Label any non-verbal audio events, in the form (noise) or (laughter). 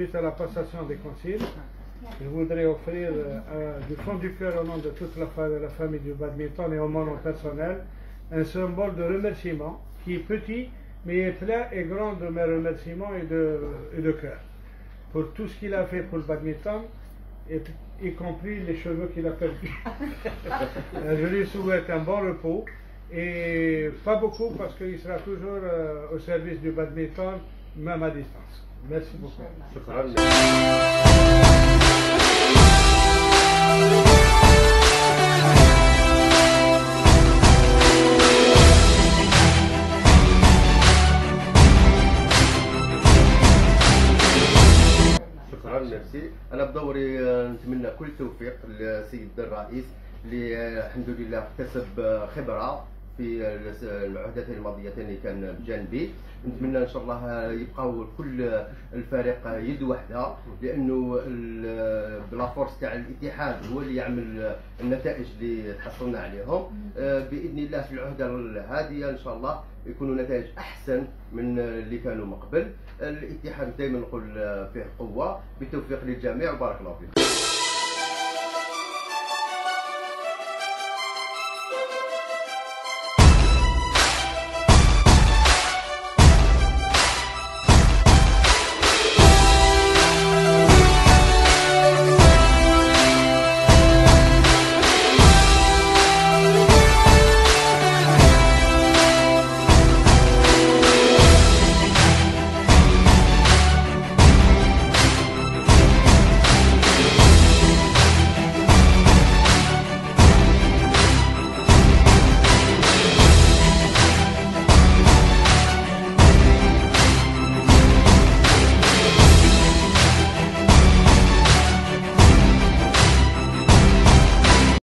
suite à la passation des consignes, je voudrais offrir euh, du fond du cœur au nom de toute la, la, famille du badminton et au nom personnel un symbole de remerciement qui est petit mais plein et grand de mes remerciements et de, et de cœur pour tout ce qu'il a fait pour le badminton, et, y compris les cheveux qu'il a perdus. (laughs) je lui souhaite un bon repos et pas beaucoup parce qu'il sera toujours euh, au service du badminton, même à distance. Merci beaucoup. ميرسي أنا بدوري آه، نتمنى كل التوفيق للسيد الرئيس اللي آه، الحمد لله اكتسب آه، خبرة. في العهدتين الماضيتين اللي كان بجانبي. نتمنى إن شاء الله يبقاو كل الفريق يد واحدة لأنه بلا فورس تاع الاتحاد هو اللي يعمل النتائج اللي تحصلنا عليهم. بإذن الله في العهده الهادية إن شاء الله يكونوا نتائج أحسن من اللي كانوا من قبل. الاتحاد دائما نقول فيه قوة. بالتوفيق للجميع. وبارك الله فيكم.